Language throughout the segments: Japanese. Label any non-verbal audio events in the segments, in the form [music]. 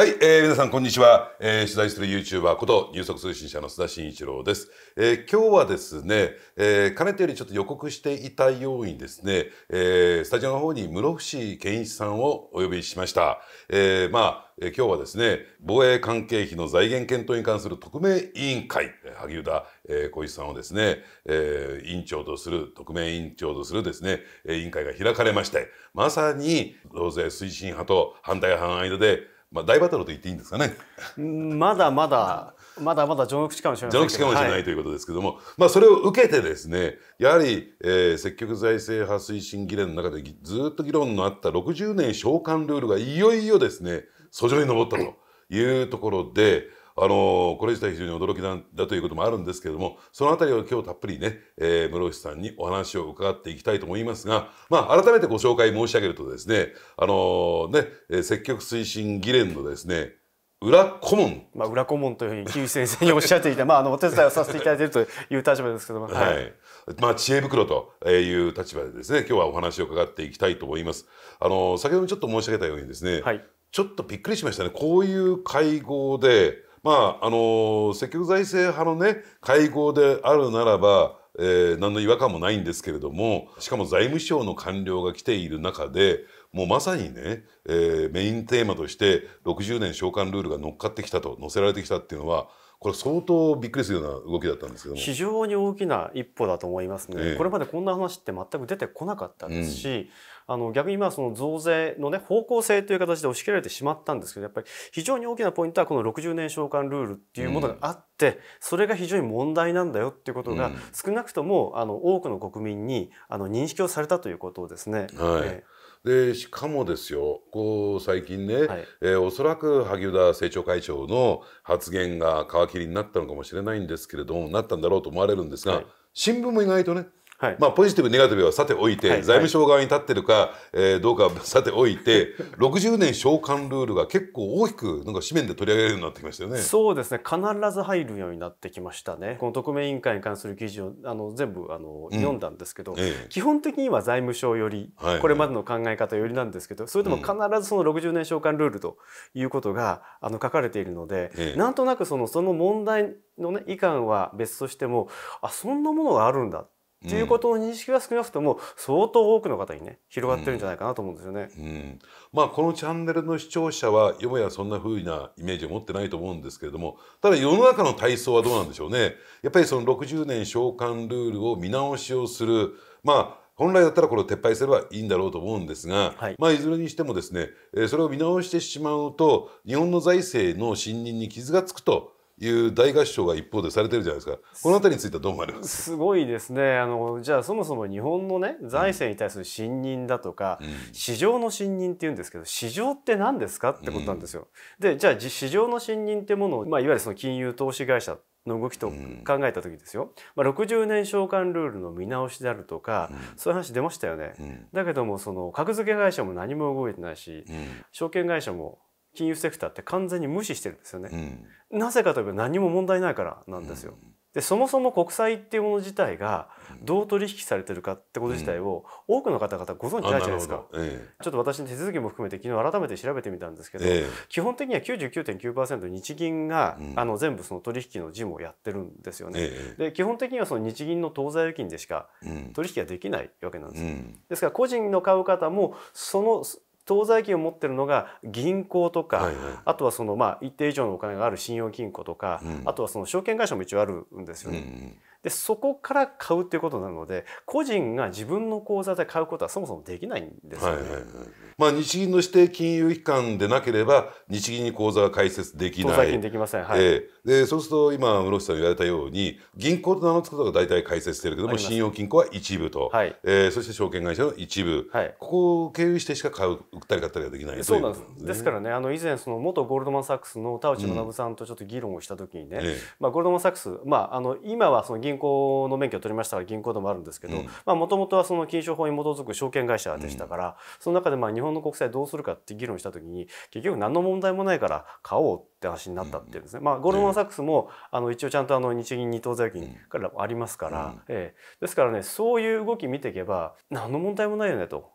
はい、えー、皆さんこんにちは、えー、取材する YouTuber こと入足通信社の須田慎一郎です、えー、今日はですね、えー、かねてよりちょっと予告していたようにですね、えー、スタジオの方に室伏健一さんをお呼びしました、えー、まあえ今日はですね防衛関係費の財源検討に関する特命委員会萩生田、えー、小石さんをですね、えー、委員長とする特命委員長とするですね委員会が開かれましてまさに増税推進派と反対派の間でまあ、大バトルと言っていいんですかね。まだまだ、まだまだ序の口かもしれない序の口かもしれない、はい、ということですけども、まあ、それを受けてですね、やはり、えー、積極財政派推進議連の中でずっと議論のあった60年償還ルールがいよいよですね、訴状に上ったというところで、あのこれ自体非常に驚きなんだということもあるんですけれどもそのあたりを今日たっぷりね、えー、室伏さんにお話を伺っていきたいと思いますが、まあ、改めてご紹介申し上げるとですねあのね積極推進議連のですね裏顧問、まあ、裏顧問というふうに木内先生におっしゃっていた、まあ、あのお手伝いをさせていただいているという立場ですけども、はい、はい、まあ、知恵袋という立場でですね今日はお話を伺っていきたいと思います。あの先ほどもちょっと申し上げたようにですね、はい、ちょっとびっくりしましたね。こういう会合でまああの積極財政派のね会合であるならば、えー、何の違和感もないんですけれどもしかも財務省の官僚が来ている中でもうまさにね、えー、メインテーマとして60年償還ルールが乗っかってきたと載せられてきたっていうのはこれ相当びっくりするような動きだったんですけども。非常に大きな一歩だと思いますね、ええ、これまでこんな話って全く出てこなかったですし、うん、あの逆に今その増税のね方向性という形で押し切られてしまったんですけどやっぱり非常に大きなポイントはこの60年償還ルールっていうものがあって、うん、それが非常に問題なんだよっていうことが、少なくともあの多くの国民にあの認識をされたということをですね。はい、え。でしかもですよこう最近ね、はい、えー、おそらく萩生田政調会長の発言が皮切りになったのかもしれないんですけれどもなったんだろうと思われるんですが、はい、新聞も意外とねはい、まあポジティブネガティブはさておいて、はい、財務省側に立ってるか、えー、どうかさておいて60年償還ルールが結構大きくなんか紙面で取り上げるようになってきましたよね。そうですね。必ず入るようになってきましたね。この特命委員会に関する記事をあの全部あの、うん、読んだんですけど、ええ、基本的には財務省より、はい。はい、これまでの考え方よりなんですけどそれでも必ずその60年償還ルールということがあの書かれているので、ええ、なんとなくそのその問題のね遺憾は別としてもあそんなものがあるんだっていうことの認識は少なくとも相当多くの方にね広がってるんじゃないかなと思うんですよね。うん、うん、まあこのチャンネルの視聴者はよもやそんな風なイメージを持ってないと思うんですけれどもただ世の中の体操はどうなんでしょうね。やっぱりその60年償還ルールを見直しをするまあ本来だったらこれを撤廃すればいいんだろうと思うんですが、はい、まあいずれにしてもですね、えー、それを見直してしまうと日本の財政の信任に傷がつくという大合唱が一方でされてるじゃないですか。この辺りについてはどう思われます？すごいですね。あのじゃあそもそも日本のね財政に対する信任だとか、うん、市場の信任っていうんですけど市場って何ですかってことなんですよ。うん、でじゃあ市場の信任ってものを、まあ、いわゆるその金融投資会社の動きと考えた時ですよ、まあ、60年償還ルールの見直しであるとか、うん、そういう話出ましたよね、うん、だけどもその格付け会社も何も動いてないし、うん、証券会社も金融セクターって完全に無視してるんですよね、うん、なぜかといえば何も問題ないからなんですよ、うん、でそもそも国債っていうもの自体がどう取引されてるかってこと自体を多くの方々ご存知ないじゃないですか、ええ、ちょっと私の手続きも含めて昨日改めて調べてみたんですけど、え、基本的には99.9%日銀が、うん、あの全部その取引の事務をやってるんですよね、で基本的にはその日銀の当座預金でしか取引ができないわけなんですよ、ですから個人の買う方もその当座金を持ってるのが銀行とか、はいはい、あとはそのまあ一定以上のお金がある信用金庫とか、うん、あとはその証券会社も一応あるんですよね。うんでそこから買うっていうことなので個人が自分の口座で買うことはそもそもできないんですよね。はいはいはい、まあ、日銀の指定金融機関でなければ日銀に口座が開設できない。できません、はい、えー、でそうすると今室伏さんが言われたように銀行と名の付くことが大体開設してるけども信用金庫は一部と、はい。えー、そして証券会社の一部、はい、ここを経由してしか買う売ったり買ったりができないそうなんです、ね、ですからねあの以前その元ゴールドマン・サックスの田内学さんとちょっと議論をした時にね、うん。ええ、まあ、ゴールドマン・サックス、まあ、あの今はその議銀行の免許を取りましたから銀行でもあるんですけどもともとはその金商法に基づく証券会社でしたから、その中でまあ日本の国債どうするかって議論した時に結局何の問題もないから買おうって話になったっていうんですね、まあ、ゴールドマン・サックスもあの一応ちゃんとあの日銀二等財金からありますから、ええ、ですからねそういう動き見ていけば何の問題もないよねと、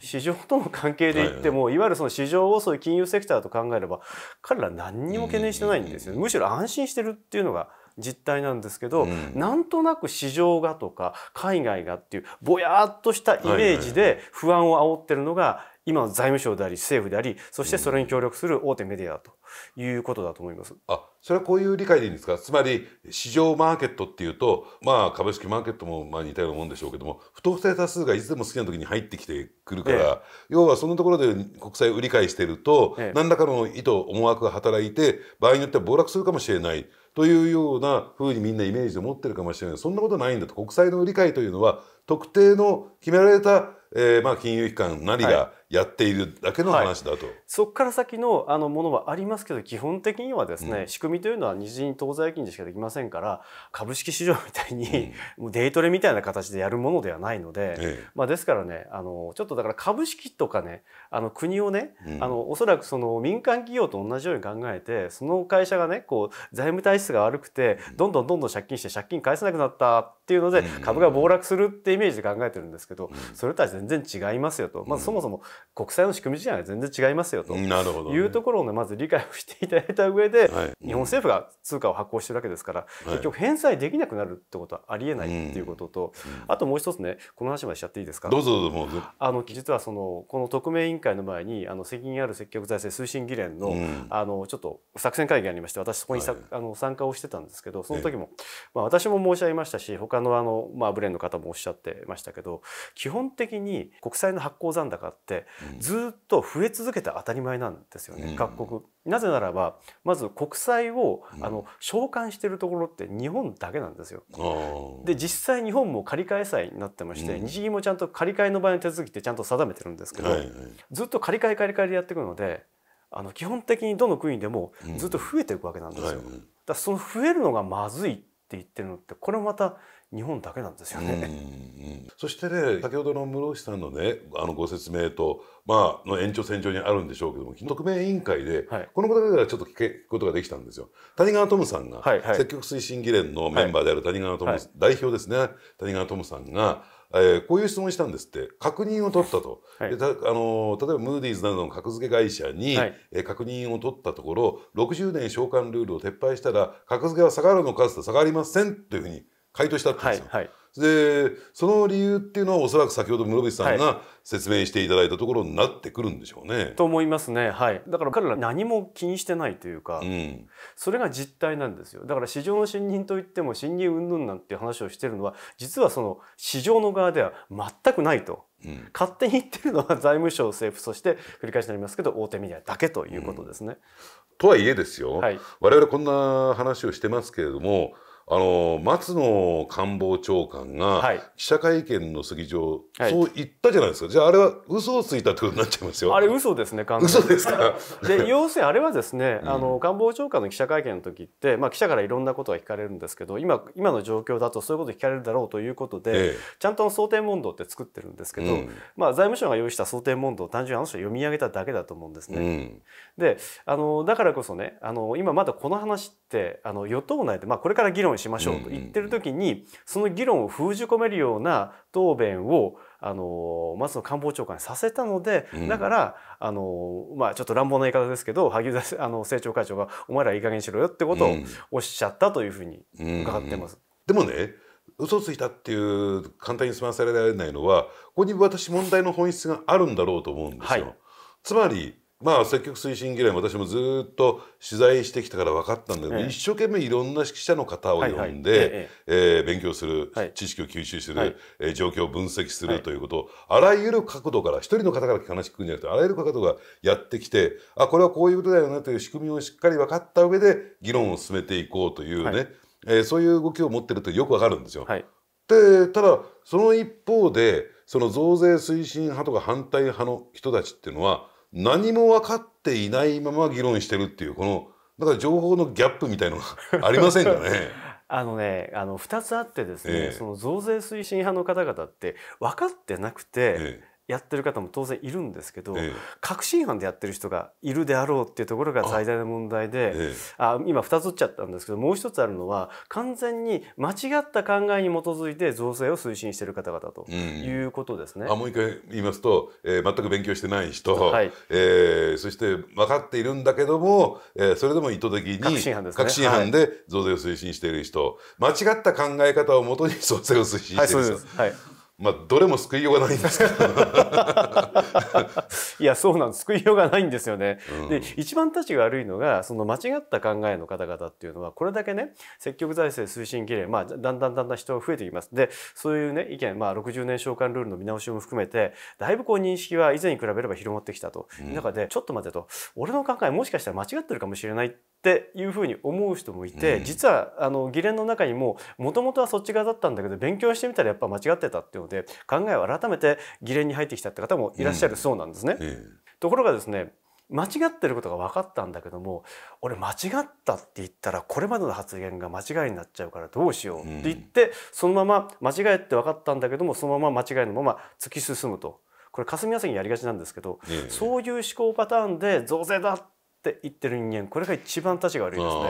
市場との関係で言っても、いわゆるその市場をそういう金融セクターと考えれば彼ら何にも懸念してないんですよ、むしろ安心してるっていうのが実態なんですけど、うん、なんとなく市場がとか海外がっていうぼやっとしたイメージで不安を煽ってるのが今の財務省であり政府でありそしてそれに協力する大手メディアだということだと思います。あそれはこういう理解でいいんですか？つまり市場マーケットっていうとまあ株式マーケットもまあ似たようなもんでしょうけども不特定多数がいつでも好きな時に入ってきてくるから、ええ、要はそのところで国債を売り買いしてると、え、何らかの意図思惑が働いて場合によっては暴落するかもしれない。というようなふうにみんなイメージで持ってるかもしれない。そんなことないんだと。国債の売り買いというのは特定の決められたえー、まあ金融機関なりがやっているだけの話だと、はい。はい、そこから先のあのものはありますけど基本的にはですね、うん、仕組みというのは日銀当座預金でしかできませんから株式市場みたいに、うん、[laughs] もうデイトレみたいな形でやるものではないので、ええ、まあ、ですからねあのちょっとだから株式とかねあの国をね、うん、あのおそらくその民間企業と同じように考えてその会社がねこう財務体質が悪くてどんどんどんどん借金して借金返せなくなったっていうので株が暴落するってイメージで考えてるんですけどそれとは全然違いますよと、まずそもそも国債の仕組み自体が全然違いますよというところを、ね、まず理解をしていただいた上で、はい、日本政府が通貨を発行してるわけですから、結局返済できなくなるってことはありえないっていうことと、あともう一つねこの話までしちゃっていいですか？どうぞどうぞあの実はそのこの特命委員会の前にあの責任ある積極財政推進議連の,、あのちょっと作戦会議がありまして私そこにさ、あの参加をしてたんですけどその時も、まあ、私も申し上げましたし他のあの、まあ、ブレーンの方もおっしゃってましたけど基本的に国債の発行残高ってずっと増え続けて当たり前なんですよね、うん、各国。なぜならばまず国債を、あの償還してるところって日本だけなんですよ。で実際日本も借り換え債になってまして、うん、日銀もちゃんと借り換えの場合の手続きってちゃんと定めてるんですけど、はいはい、ずっと借り換え借り換えでやっていくのであの基本的にどの国でもずっと増えていくわけなんですよ。だその増えるのがまずいって言ってるのってこれまた日本だけなんですよね。そしてね先ほどの室伏さんのねあのご説明とまあの延長線上にあるんでしょうけども特命委員会で、はい、このことからちょっと聞くことができたんですよ。谷川トムさんが、はいはい、積極推進議連のメンバーである谷川トム、はい、代表ですね。谷川トムさんがえー、こういう質問したんですって。確認を取ったと、はい、であの例えばムーディーズなどの格付け会社に、はい、えー、確認を取ったところ60年償還ルールを撤廃したら格付けは下がるのかと下がりませんというふうに回答したってんですよ。はいはいでその理由っていうのはおそらく先ほど室伏さんが説明していただいたところになってくるんでしょうね。と思いますね。はい。だから彼ら何も気にしてないというか、うん、それが実態なんですよ。だから市場の信任といっても信任云々なんて話をしてるのは実はその市場の側では全くないと。うん、勝手に言ってるのは財務省政府そして繰り返しになりますけど大手メディアだけということですね。うん、とはいえですよ、はい、我々こんな話をしてますけれどもあの松野官房長官が記者会見の席上、はい、そう言ったじゃないですか。じゃああれは嘘をついたってことになっちゃいますよ。あれ嘘ですね完全嘘ですか？で要するにあれはですね、うん、あの官房長官の記者会見の時って、まあ、記者からいろんなことが聞かれるんですけど今今の状況だとそういうこと聞かれるだろうということで、ええ、ちゃんと想定問答って作ってるんですけど、うん、まあ、財務省が用意した想定問答を単純にあの人読み上げただけだと思うんですね。うん、であのだからこそねあの今まだこの話ってあの与党内で、まあ、これから議論しましょうと言ってる時にその議論を封じ込めるような答弁をあの松野官房長官にさせたので、うん、だからあの、まあ、ちょっと乱暴な言い方ですけど萩生田あの政調会長が「お前らいい加減にしろよ」ってことをおっしゃったというふうに伺ってます。うんうん、でもね嘘ついたっていう簡単に済ませられないのはここに私問題の本質があるんだろうと思うんですよ。はい、つまりまあ積極推進議連私もずっと取材してきたから分かったんだけど、ええ、一生懸命いろんな記者の方を呼んで、はいはい、ええー、勉強する、はい、知識を吸収する、はい、えー、状況を分析するということを、あらゆる角度から一人の方から話聞くんじゃなくてあらゆる角度がやってきてあこれはこういうことだよねという仕組みをしっかり分かった上で議論を進めていこうというね、はい、えー、そういう動きを持ってるとよく分かるんですよ。でただその一方でその増税推進派とか反対派の人たちっていうのは何も分かっていないまま議論してるっていうこのだから情報のギャップみたいのがありませんかね？[laughs] あのねあの2つあってですね、ええ。その増税推進派の方々って分かってなくてえやってる方も当然いるんですけど、ええ確信犯でやってる人がいるであろうっていうところが最大の問題で。ええあ今2つ打っちゃったんですけどもう一つあるのは完全に間違った考えに基づいて増税を推進している方々とうんいうことですね。あもう一回言いますと、えー全く勉強してない人、はいえーそして分かっているんだけども、えーそれでも意図的に確信犯ですね確信犯で増税を推進している人、間違った考え方をもとに増税を推進はい、している人、そうです。はい。まあどれも救いようがないんですけど、[laughs] いや、そうなんです。救いようがないんですよね。うんで、一番立ちが悪いのが、その間違った考えの方々っていうのは、これだけね、積極財政推進議連、まあ、だんだんだんだん人が増えてきます。で、そういうね、意見、まあ、60年償還ルールの見直しも含めて、だいぶこう認識は以前に比べれば広まってきたと。いう中で、ちょっと待てと、俺の考えもしかしたら間違ってるかもしれないっていうふうに思う人もいて、うん実は、あの、議連の中にも、もともとはそっち側だったんだけど、勉強してみたらやっぱ間違ってたっていうので、考えを改めて議連に入ってきたって方もいらっしゃるそうなんですね。えところがですね間違ってることが分かったんだけども俺間違ったって言ったらこれまでの発言が間違いになっちゃうからどうしようって言って、そのまま間違えって分かったんだけどもそのまま間違いのまま突き進むと。これ霞が関にやりがちなんですけど、ええ。そういう思考パターンで増税だって言ってる人間これが一番立ちが悪いですね。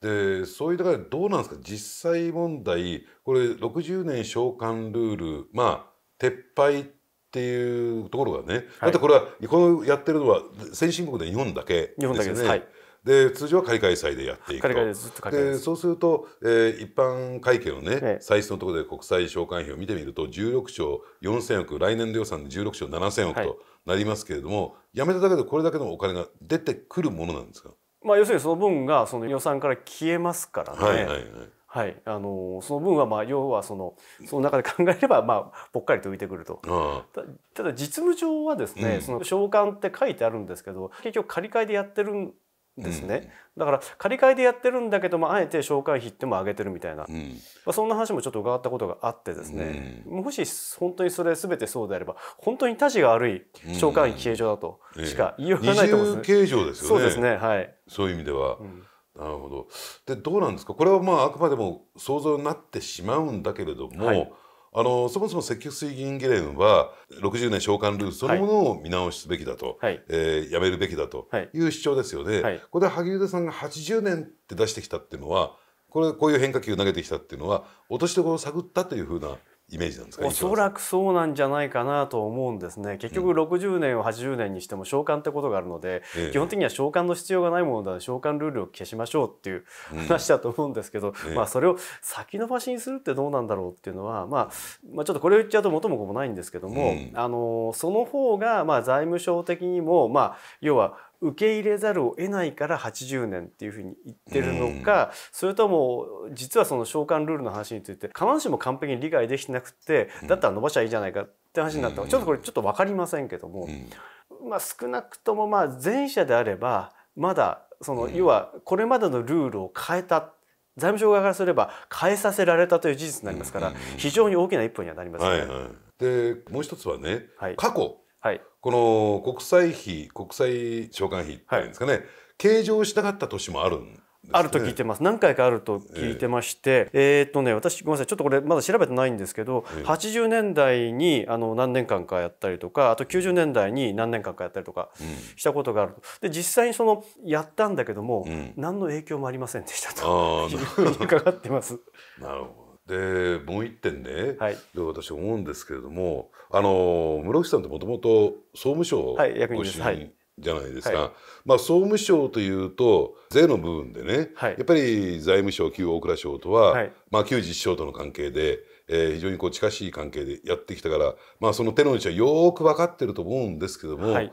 でそういうだからどうなんですか？実際問題これ60年償還ルールまあ撤廃っていうところがね、だってこれはこのやってるのは先進国で日本だけです日本だけよね。です。はい。で通常は仮開催でやっていくと。でそうすると、えー一般会計のね、ええ。歳出のところで国際償還費を見てみると16兆4000億来年度予算で16兆7000億はい。となりますけれども、やめただけでこれだけのお金が出てくるものなんですか、まあ、要するにその分がその予算から消えますからね。はいはいはい。はい、あのその分はまあ要はそのその中で考えれば [laughs] まあぽっかりと浮いてくると。あたただ実務上はですね、うんその償還って書いてあるんですけど結局借り換えでやってるんですね、だから借り換えでやってるんだけどもあえて償還費っても上げてるみたいな、あ、うん、まあ、そんな話もちょっと伺ったことがあってですね、もし本当にそれ全てそうであれば本当にたちが悪い償還費消え状だとしか言いようが二ないと思うん重です。ね。計上ですよね。そうですねはい、そういう意味では。うん。なるほど。でどうなんですか？これはまああくまでも想像になってしまうんだけれども、はいあのそもそも積極水銀議連は60年償還ルールそのものを見直すべきだと、はい。えーやめるべきだと。はい。いう主張ですよね。はい。これで萩生田さんが80年って出してきたっていうのは、これこういう変化球を投げてきたっていうのは落としどころを探ったというふうなイメージなんですか？おそらくそうなんじゃないかなと思うんですね。結局60年を80年にしても償還ってことがあるので、ええ。基本的には償還の必要がないものなので償還ルールを消しましょうっていう話だと思うんですけど、ええ。まあそれを先延ばしにするってどうなんだろうっていうのは、まあ、まあちょっとこれを言っちゃうと元も子もないんですけども、うん。あのその方がまあ財務省的にもまあ要は受け入れざるを得ないから80年っていうふうに言ってるのか、それとも実はその償還ルールの話について必ずしも完璧に理解できてなくてだったら伸ばしゃいいじゃないかって話になったのちょっとこれちょっと分かりませんけども、うん。まあ、少なくともまあ前者であればまだその要はこれまでのルールを変えた財務省側からすれば変えさせられたという事実になりますから非常に大きな一歩にはなりますよね。はいはい。でもう一つはね、はい。過去。はいこの国債費国債償還費っていうんですかね、計上しなかった年もあるんです、ね。あると聞いてます。何回かあると聞いてまして、えーっとね私ごめんなさい。ちょっとこれまだ調べてないんですけど、ええ。80年代にあの何年間かやったりとかあと90年代に何年間かやったりとかしたことがあると。で実際にそのやったんだけども、うん。何の影響もありませんでしたとあ [laughs] いうふうに伺ってます。あなるほど。でもう一点ね、はい。で私思うんですけれどもあの室伏さんってもともと総務省ご出です。はい。身じゃないですか、はまあ総務省というと税の部分でね、はい。やっぱり財務省旧大蔵省とは、はい。まあ旧実省との関係で、えー非常にこう近しい関係でやってきたからまあその手の内はよーく分かってると思うんですけども、はい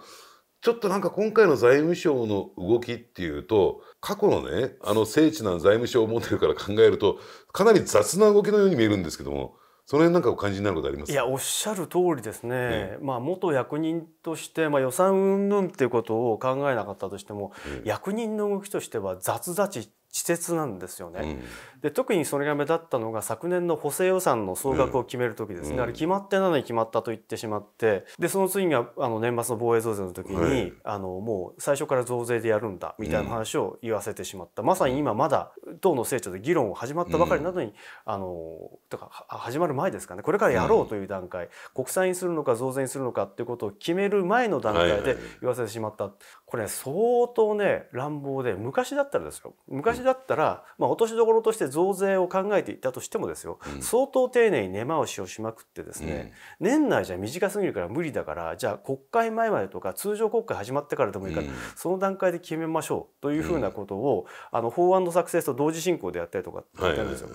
ちょっとなんか今回の財務省の動きっていうと過去のねあの精緻な財務省モデルから考えるとかなり雑な動きのように見えるんですけどもその辺なんかお感じになることあります？いやおっしゃる通りですね、まあ、元役人として、まあ、予算云々っていうことを考えなかったとしても、役人の動きとしては雑々稚拙なんですよね。うんで特にそれが目立ったのが昨年の補正予算の総額を決める時ですね、うん。あれ決まってないのに決まったと言ってしまってでその次があの年末の防衛増税の時に、はい。あのもう最初から増税でやるんだみたいな話を言わせてしまった、まさに今まだ党の成長で議論を始まったばかりなのに、うん、あのとか始まる前ですかね。これからやろうという段階、うん、国債にするのか増税にするのかっていうことを決める前の段階で言わせてしまった、はいはい、これ相当ね乱暴で昔だったらですよ。昔だったら、まあ、落としどころとして増税を考えていたとしてもですよ、うん、相当丁寧に根回しをしまくってですね、年内じゃ短すぎるから無理だからじゃあ国会前までとか通常国会始まってからでもいいから、その段階で決めましょうというふうなことを、あの法案の作成と同時進行でやったりとかやってるんですよ。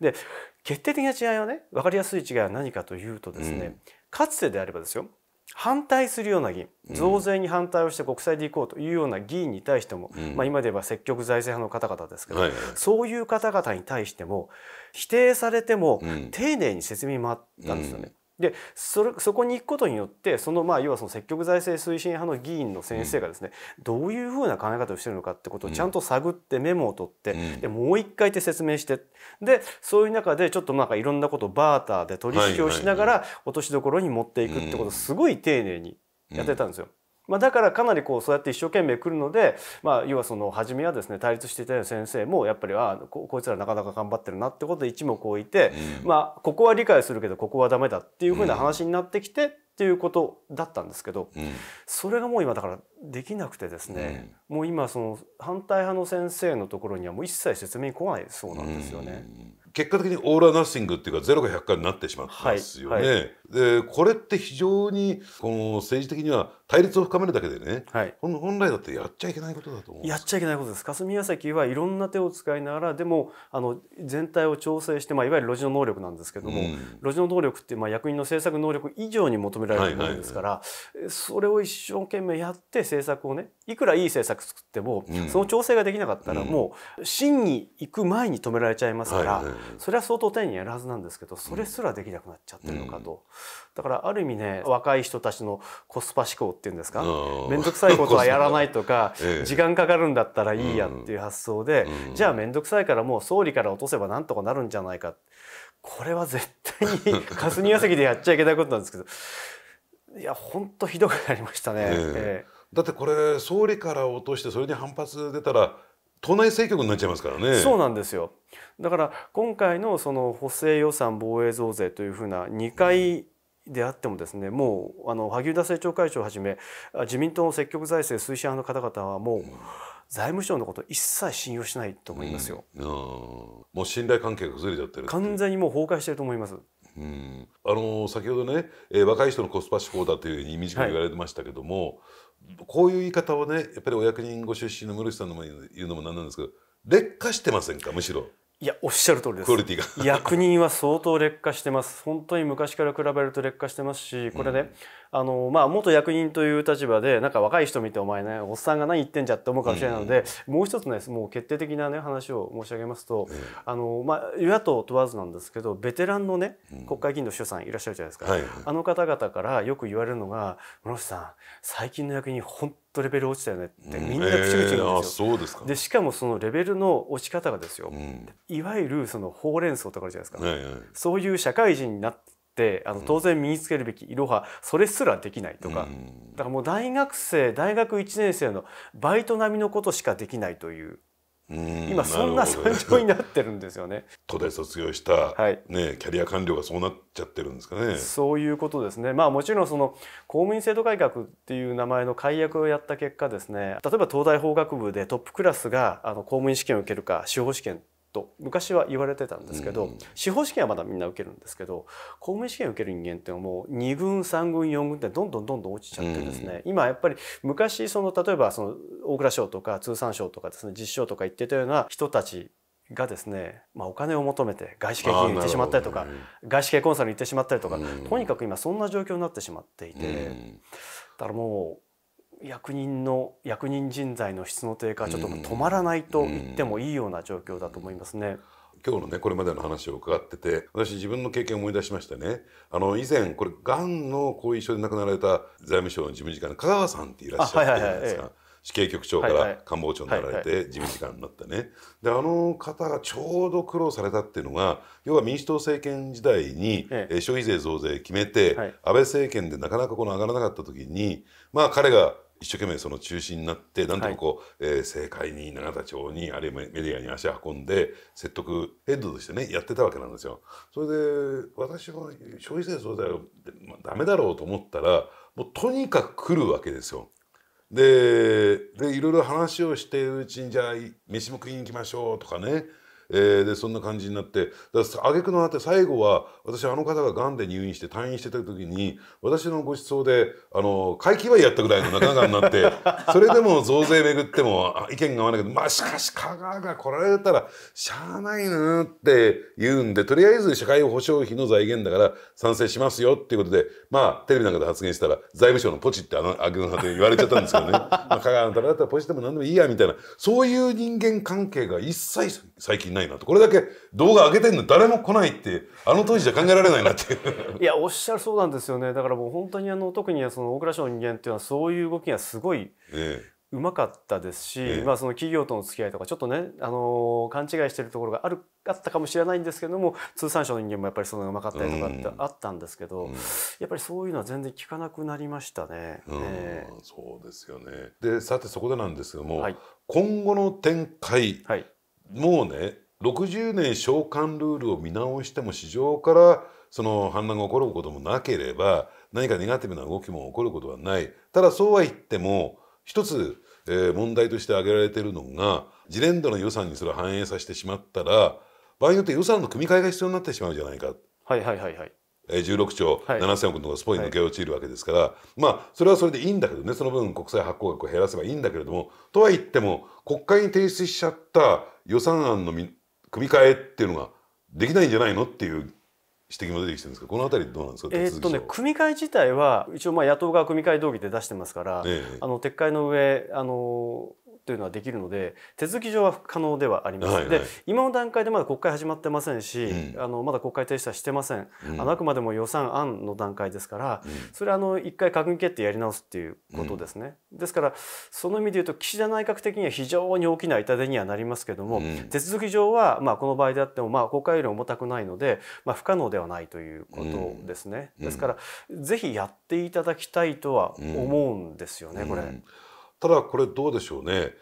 で決定的な違いはね分かりやすい違いは何かというとですね、かつてであればですよ反対するような議員増税に反対をして国債で行こうというような議員に対しても、うん、まあ、今で言えば積極財政派の方々ですけど、はいはい、そういう方々に対しても否定されても丁寧に説明もあったんですよね。うんでそれそこに行くことによってそのまあ要はその積極財政推進派の議員の先生がですね、うん、どういうふうな考え方をしてるのかってことをちゃんと探ってメモを取って、うん、でもう一回って説明してでそういう中でちょっとなんかいろんなことをバーターで取引をしながら落としどころに持っていくってことをすごい丁寧にやってたんですよ。まあ、だからかなりこうそうやって一生懸命来るので、まあ、要はその初めはですね対立していたような先生もやっぱりあここいつらなかなか頑張ってるなってことで一目置いて、うん、まあここは理解するけどここはダメだっていうふうな話になってきてっていうことだったんですけど、うん、それがもう今だからできなくてですね、うん、もう今その反対派の先生のところにはもう一切説明来ないそうなんですよね。結果的にオーラナッシングっていうかゼロが100回になってしまってますよね。はい。はい、でこれって非常にこの政治的には対立を深めるだけでね、はい、本来だってやっちゃいけないことだと思うやっちゃいけないことです。霞が関はいろんな手を使いながらでもあの全体を調整して、まあ、いわゆる路地の能力なんですけども、うん、路地の能力って、まあ、役員の政策能力以上に求められるものですから、はいはい、それを一生懸命やって政策をねいくらいい政策作っても、うん、その調整ができなかったら、もう真に行く前に止められちゃいますから、はいはい、それは相当丁寧にやるはずなんですけどそれすらできなくなっちゃってるのかと。だからある意味ね若い人たちのコスパ思考っていうんですか面倒くさいことはやらないとか [laughs] 時間かかるんだったらいいやっていう発想でじゃあ面倒くさいからもう総理から落とせばなんとかなるんじゃないかこれは絶対に霞が関でやっちゃいけないことなんですけどいや本当ひどくなりましたね。えー、だってこれ総理から落としてそれに反発出たら党内政局になっちゃいますからね。そうなんですよ。だから今回のその補正予算防衛増税というふうな2回であってもですねもうあの萩生田政調会長をはじめ自民党の積極財政推進派の方々はもう、財務省のこと一切信用しないと思いますよ。うん、もう信頼関係が崩れちゃってる完全にもう崩壊してると思います。うん、あの先ほどね、えー、若い人のコスパ志向だというふうに短く言われてましたけども、はい、こういう言い方をねやっぱりお役人ご出身の室伏さんの前に言うのもなんなんですけど劣化してませんか？むしろ。いやおっしゃる通りです。クオリティが。役人は相当劣化してます。本当に昔から比べると劣化してますしこれね、うん、あのまあ元役人という立場でなんか若い人見てお前ねおっさんが何言ってんじゃって思うかもしれないので、うん、もう一つねもう決定的なね話を申し上げますと、うん、あのまあ与野党問わずなんですけどベテランのね国会議員の秘書さんいらっしゃるじゃないですか、はい、あの方々からよく言われるのが「室伏さん最近の役人本とレベル落ちたよねってみんな口々言うんですよ。そうですか。でしかもそのレベルの落ち方がですよ、うん、いわゆるそのほうれん草とかあるじゃないですか、はいはい、そういう社会人になってあの当然身につけるべきいろはそれすらできないとか、うん、だからもう大学生大学1年生のバイト並みのことしかできないという。今そんな惨状になってるんですよね。[laughs] 都大卒業した、はい、ね、キャリア官僚がそうなっちゃってるんですかね。そういうことですね。まあもちろんその公務員制度改革っていう名前の解約をやった結果ですね。例えば東大法学部でトップクラスがあの公務員試験を受けるか司法試験と昔は言われてたんですけど、うん、司法試験はまだみんな受けるんですけど公務員試験を受ける人間っていうのはもう2軍3軍4軍ってどんどんどんどん落ちちゃってですね、うん、今やっぱり昔その例えばその大蔵省とか通産省とかですね実証とか言ってたような人たちがですね、まあ、お金を求めて外資系企業に行ってしまったりとか、ね、外資系コンサルに行ってしまったりとか、うん、とにかく今そんな状況になってしまっていて、だからもう役人の役人人材の質の低下はちょっと止まらないと言ってもいいような状況だと思いますね。今日のねこれまでの話を伺ってて私自分の経験を思い出しましてねあの以前これがんの後遺症で亡くなられた財務省の事務次官の香川さんっていらっしゃってるじゃないですか。死刑局長から官房長になられて事務次官になってね。であの方がちょうど苦労されたっていうのが要は民主党政権時代に、ええ、消費税増税決めて、はい、安倍政権でなかなかこの上がらなかった時にまあ彼が一生懸命その中心になってなんとかこう、はい、えー、政界に永田町にあるいはメディアに足を運んで説得ヘッドとしてねやってたわけなんですよ。それで私は消費税そうだよ、まあ、ダメだろうと思ったらもうとにかく来るわけですよ。ででいろいろ話をしているうちにじゃあ飯も食いに行きましょうとかね。えー、でそんな感じになって挙句の果て最後は私あの方ががんで入院して退院してた時に私のご馳走であの会期祝いやったぐらいの仲間になって [laughs] それでも増税巡っても意見が合わないけどまあしかし香川が来られたらしゃあないなって言うんでとりあえず社会保障費の財源だから賛成しますよっていうことでまあテレビなんかで発言したら財務省のポチってあの挙句の果て言われちゃったんですけどね、[laughs] まあ、香川のためだったらポチでも何でもいいやみたいなそういう人間関係が一切最近ないなと。これだけ動画上げてんの誰も来ないってあの当時じゃ考えられないなって。い [laughs] ういやおっしゃるそうなんですよね。だからもう本当にあの特にその大蔵省の人間っていうのはそういう動きがすごい、うまかったですし、ええ、まあ、その企業との付き合いとかちょっとね、あのー、勘違いしてるところがあるあったかもしれないんですけども通産省の人間もやっぱりそのうまかったりとかってあったんですけど、うん、やっぱりそういうのは全然聞かなくなりましたね。うん。えー、そうですよね。でさてそこでなんですけども、はい、今後の展開、はい、もうね60年償還ルールを見直しても市場からその反乱が起こることもなければ何かネガティブな動きも起こることはない。ただそうは言っても一つ、えー、問題として挙げられているのが次年度の予算にそれを反映させてしまったら場合によって予算の組み替えが必要になってしまうじゃないか。はいはいはいはい。16兆7,000億のがスポイン抜け落ちるわけですから、はい、まあそれはそれでいいんだけどねその分国債発行額を減らせばいいんだけれどもとは言っても国会に提出しちゃった予算案の組み替えっていうのができないんじゃないのっていう指摘も出てきてるんですけどこの辺りどうなんですか？えー、っとね組み替え自体は一応まあ野党側組み替え動議で出してますから、え。あの撤回の上あのというのはできるので手続き上は可能ではあります、はいはい、で今の段階でまだ国会始まってませんし、うん、あのまだ国会提出はしてません、うん、あのあくまでも予算案の段階ですから、うん、それはあの一回閣議決定やり直すっていうことですね、ですからその意味で言うと岸田内閣的には非常に大きな痛手にはなりますけども、手続き上はまあこの場合であってもまあ国会より重たくないので、まあ、不可能ではないということですね、ですからぜひやっていただきたいとは思うんですよね、これ。ただこれどうでしょうね。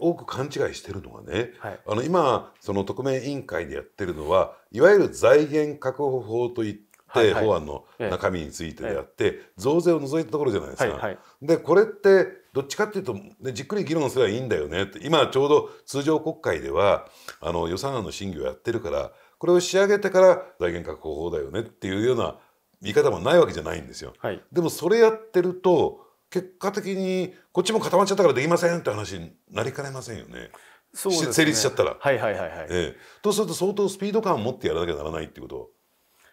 多く勘違いしてるのがね、はい、あの今その特命委員会でやってるのはいわゆる財源確保法といって法案の中身についてであって、増税を除いたところじゃないですか。でこれってどっちかっていうと、ね、じっくり議論すればいいんだよねって今ちょうど通常国会ではあの予算案の審議をやってるからこれを仕上げてから財源確保法だよねっていうような見方もないわけじゃないんですよ。はい、でもそれやってると結果的にこっちも固まっちゃったからできませんって話になりかねませんよね。そうね成立しちゃったら。はいはいはいはい。ええ、とすると相当スピード感を持ってやらなきゃならないっていうこと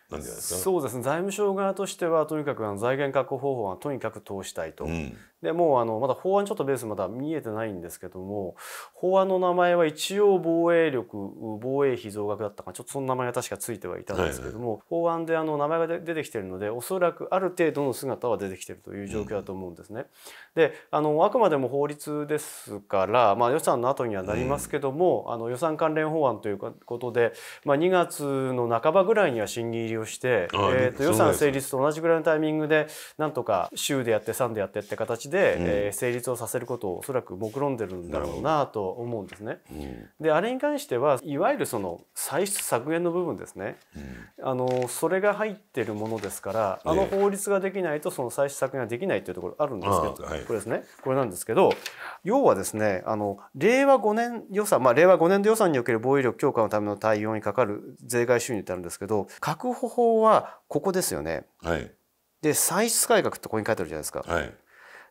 なんじゃないですか？そうですね。財務省側としてはとにかくあの財源確保方法はとにかく通したいと。うん、でもうあのまだ法案ちょっとベースまだ見えてないんですけども法案の名前は一応防衛力防衛費増額だったかちょっとその名前が確かついてはいたんですけども、はいはい、法案であの名前が出てきてるのでおそらくある程度の姿は出てきてるという状況だと思うんですね。うん、であのあくまでも法律ですから、まあ、予算の後にはなりますけども、うん、あの予算関連法案ということで、まあ、2月の半ばぐらいには審議入りをして、えー、と予算成立と同じぐらいのタイミングでなんとか週でやって3でやってって形でで、うん、えー、成立をさせることをおそらく目論んでるんだろうなと思うんですね。うん、であれに関してはいわゆるその歳出削減の部分ですね、うん、あのそれが入ってるものですから、あの法律ができないとその歳出削減ができないというところあるんですけど、はい、これですね。これなんですけど要はですねあの令和5年予算、まあ、令和5年度予算における防衛力強化のための対応にかかる税外収入ってあるんですけど確保法はここですよね。はい、で歳出改革ってここに書いてあるじゃないですか。はい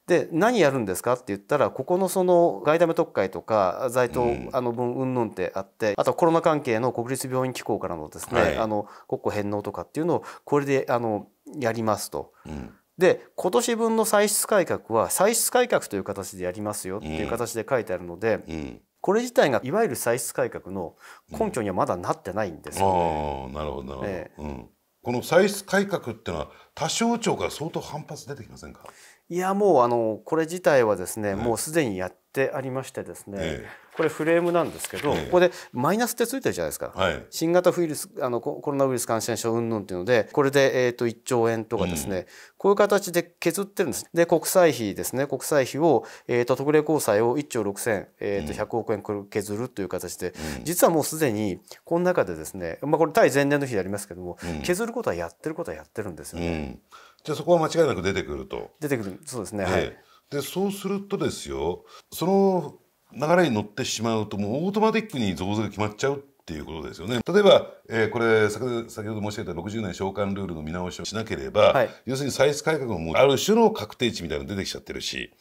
で何やるんですか？って言ったらここのその外為特会とか在当あの分云々ってあってあとコロナ関係の国立病院機構からのですね、はい、あの国庫返納とかっていうのをこれであのやりますと。うん。で今年分の歳出改革は歳出改革という形でやりますよっていう形で書いてあるので、うん。うん、これ自体がいわゆる歳出改革の根拠にはまだなってないんですよ。ね。うん、なるほどなるほど、ええ。うん、この歳出改革っていうのは他省庁から相当反発出てきませんか？いやもうあのこれ自体はですね、えもうすでにやってありましてですね、えこれフレームなんですけど、ええ。ここでマイナスってついてるじゃないですか。はい。新型ウイルスあのココロナウイルス感染症云々っていうのでこれで、えー、と1兆円とかですね、こういう形で削ってるんです。で国債費ですね国債費を、えー、と特例公債を1兆6000、えー、と100億円削るという形で、実はもうすでにこの中でですね、まあ、これ対前年の比でありますけども、削ることはやってることはやってるんですようね。ん、じゃあそこは間違いなく出てくると。出てくる。そうですね、はい。ええでそうするとですよその流れに乗ってしまうともうオートマティックに増税が決まっちゃうっていうことですよね。例えば、えーこれ先ほど先ほど申し上げた60年償還ルールの見直しをしなければ、はい。要するに歳出改革ももうある種の確定値みたいなの出てきちゃってるし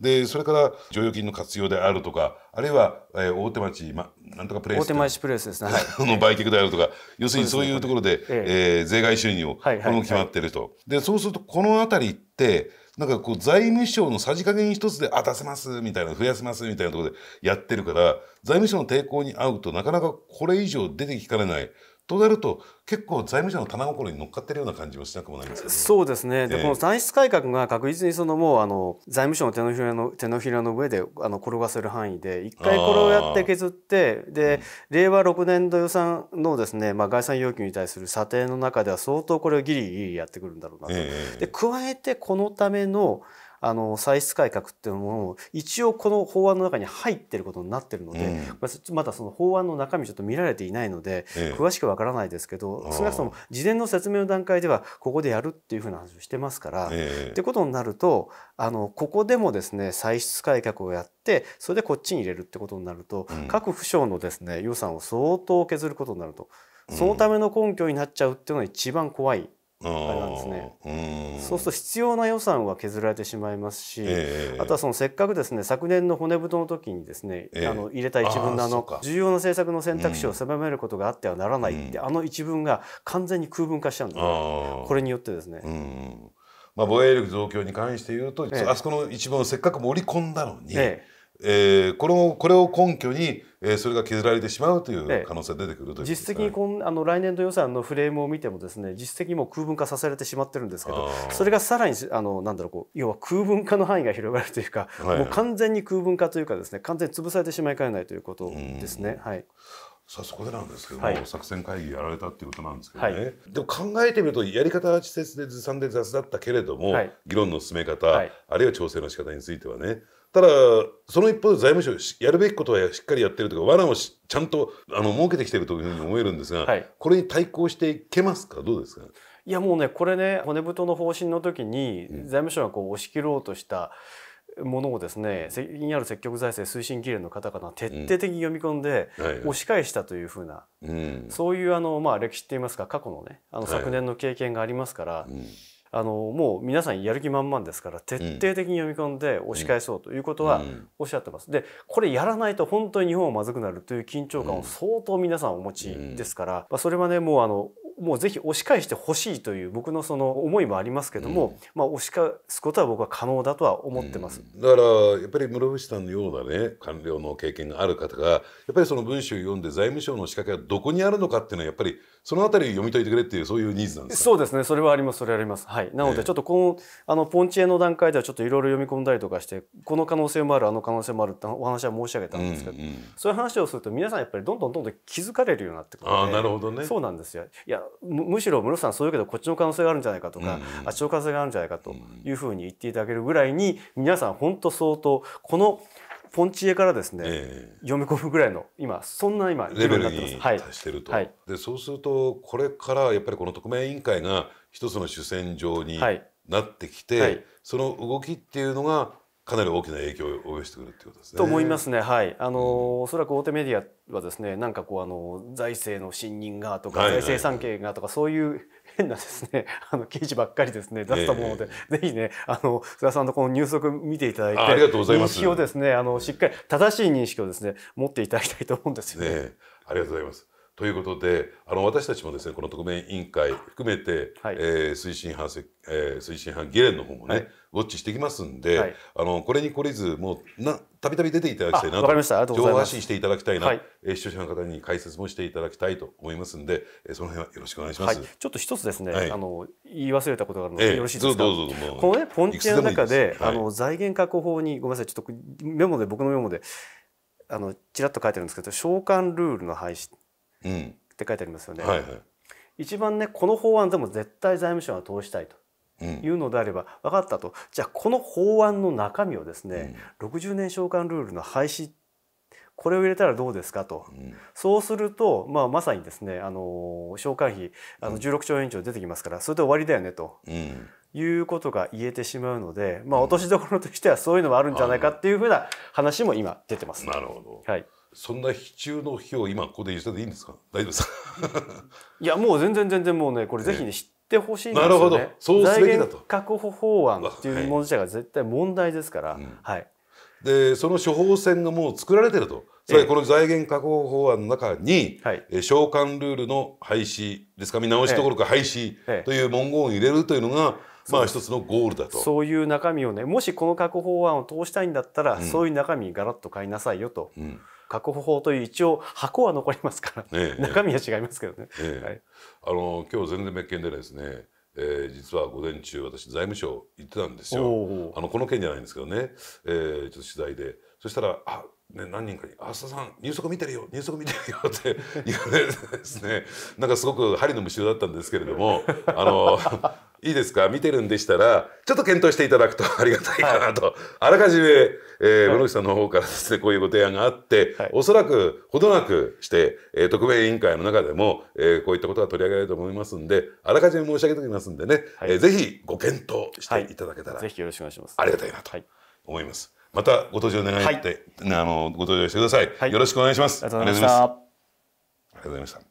でそれから剰余金の活用であるとかあるいは、えー大手町、ま、なんとかプレイス大手町プレイスですね、はい、[laughs] の売却であるとか、要するにそういうところで、ええ。ー税外収入を、これも決まってると。で、そうすると、このあたりって、なんかこう、財務省のさじ加減一つで、あ、出せます、みたいな、増やせます、みたいなところでやってるから、財務省の抵抗に遭うとなかなかこれ以上出てきかねない。となると、結構財務省の棚心に乗っかってるような感じもしなくもないんですけど。そうですね。で、ええこの歳出改革が確実にそのもうあの財務省の手のひらの手のひらの上であの転がせる範囲で一回これをやって削ってで令和6年度予算のですねまあ概算要求に対する査定の中では相当これをギリギリやってくるんだろうなと。ええで加えてこのためのあの歳出改革っていうのも一応この法案の中に入ってることになってるので、うん。まあまだその法案の中身ちょっと見られていないので、ええ。詳しくわからないですけど少なくとも事前の説明の段階ではここでやるっていうふうな話をしてますから。ええ。ってことになるとあのここでもですね歳出改革をやってそれでこっちに入れるってことになると、うん。各府省のですね予算を相当削ることになると。そのための根拠になっちゃうっていうのが一番怖い、あれなんですね。うん。そうすると必要な予算は削られてしまいますし、ええあとはそのせっかくですね昨年の骨太の時にですね、ええ。あの入れた一文のあの重要な政策の選択肢を狭めることがあってはならないって、うあの一文が完全に空文化しちゃうんですねこれによってですね。うん。まあ、防衛力増強に関して言うと、ええ。あそこの一文をせっかく盛り込んだのに、ええーこのこれを根拠に、えーそれが削られてしまうといえうえ可能性が出てくるという実績にこんあの来年度予算のフレームを見てもですね実績にも空文化させられてしまってるんですけどそれがさらにあのなんだろうこう要は空文化の範囲が広がるというか、はい。もう完全に空文化というかですね完全に潰されてしまいかねないということですね。はい、さあそこでなんですけども、はい。作戦会議やられたっていうことなんですけどね、はい。でも考えてみるとやり方は稚拙でずさんで雑だったけれども、はい。議論の進め方、はい。あるいは調整の仕方についてはねただその一方で財務省しやるべきことはしっかりやってるとか罠をしちゃんとあの設けてきてるというふうに思えるんですが、はい。これに対抗していけますか？どうですか？いやもうねこれね骨太の方針の時に財務省がこう押し切ろうとしたものをですね責任ある積極財政推進議連の方々が徹底的に読み込んで押し返したというふうなうん。そういうあのまあ歴史って言いますか過去のねあのはい。昨年の経験がありますから、うんあのもう皆さんやる気満々ですから徹底的に読み込んで押し返そうということはうん。おっしゃってます。でこれやらないと本当に日本はまずくなるという緊張感を相当皆さんお持ちですから、まあ、それはねもうあのもうぜひ押し返してほしいという僕のその思いもありますけども、まあ、押し返すことは僕は可能だとは思ってます。だからやっぱり室伏さんのようなね官僚の経験がある方がやっぱりその文章を読んで財務省の仕掛けがどこにあるのかっていうのはやっぱりそのあたりを読み解いてくれっていうそういうニーズなんですか？そうですね。それはあります。それはあります。はい。なのええ。でちょっとこのあのポンチエの段階ではちょっといろいろ読み込んだりとかしてこの可能性もあるあの可能性もあるってお話は申し上げたんですけど、うんうん。そういう話をすると皆さんやっぱりどんどんどんどん気づかれるようになってくるのでああなるほどね。そうなんですよ。いやむむしろ室さんそういうけどこっちの可能性があるんじゃないかとか、うんあっちの可能性があるんじゃないかというふうに言っていただけるぐらいに皆さん本当相当このポンチエからですね、え読み込むぐらいの今そんな今えレベルに達してると、はい。でそうするとこれからやっぱりこの特命委員会が一つの主戦場にはい。なってきて、はい。その動きっていうのがかなり大きな影響を及ぼしてくるっていうことですね。と思いますね。はい。あのおそらく大手メディアはですね、なんかこうあの財政の信任がとか、はいはい。財政産経がとかそういう変なですね、[laughs] あの記事ばっかりですね出したもので、ぜひね、あの菅さんのこの入足見ていただいて、あありがとうございます認識をですね、あのしっかり正しい認識をですね持っていただきたいと思うんですよね。ねえありがとうございます。ということであの私たちもですねこの特命委員会含めて、はい、えー、推進班、えー、推進班議連の方もね、はい、ウォッチしてきますんで、はい、あのこれに懲りずもうなたびたび出ていただきたいなと情報発信していただきたいな、はい、えー、視聴者の方に解説もしていただきたいと思いますんで、えー、その辺はよろしくお願いします。はい、ちょっと一つですね、あの言い忘れたことがあるので、よろしいですか？どうぞどうぞこのねポンチの中であの財源確保法にごめんなさいちょっとメモで僕のメモであのちらっと書いてるんですけど償還ルールの廃止。うんって書いてありますよね。はいはい、一番ねこの法案でも絶対財務省が通したいと。いうのであれば分かったとじゃあこの法案の中身をですね、うん、60年償還ルールの廃止これを入れたらどうですかと、うん、そうすると、まあ、まさにですねあの償還費あの16兆円以上出てきますからそれで終わりだよねと。うんいうことが言えてしまうので、まあ、落としどころとしてはそういうのもあるんじゃないかっていうふうな話も今出てます。なるほど。はい。そんな非中の費を今ここで言っていいんですか？大丈夫ですか？[laughs] いやもう全然全然もうねこれぜひね、知ってほしいんですよね。なるほど。そうすべきだと。確保法案っていうもの自体が絶対問題ですから。はい。はい、でその処方箋がもう作られてると。つまりこの財源確保法案の中に、はい、え償還ルールの廃止ですか？見直しどころか廃止という文言を入れるというのが、まあ一つのゴールだと。そういう中身をねもしこの確保法案を通したいんだったら、うん、そういう中身ガラッと買いなさいよと、うん、確保法という一応箱は残りますから、ね、中身は違いますけどね。ねはい、あの今日全然別件でですねえー、実は午前中私財務省行ってたんですよ。あのこの件じゃないんですけどね、えー、ちょっと取材で。そしたら「あね、何人かに「浅田さんニュース見てるよニュース見てるよ」って [laughs] 言われてですね。なんかすごく針の無臭だったんですけれどもあのいいですか？見てるんでしたらちょっと検討していただくとありがたいかなと、はい、あらかじめ、えー、室、はい、木さんの方からですねこういうご提案があって、はい、おそらくほどなくして、えー、特命委員会の中でも、えー、こういったことが取り上げられると思いますんであらかじめ申し上げておきますんでね、はい、えー、ぜひご検討してい。ただけたら、ぜひよろしくお願いします。ありがたいなと思います。またご登場願いって、はい、あのご登場してください、はい、よろしくお願いします。ありがとうございました。ありがとうございました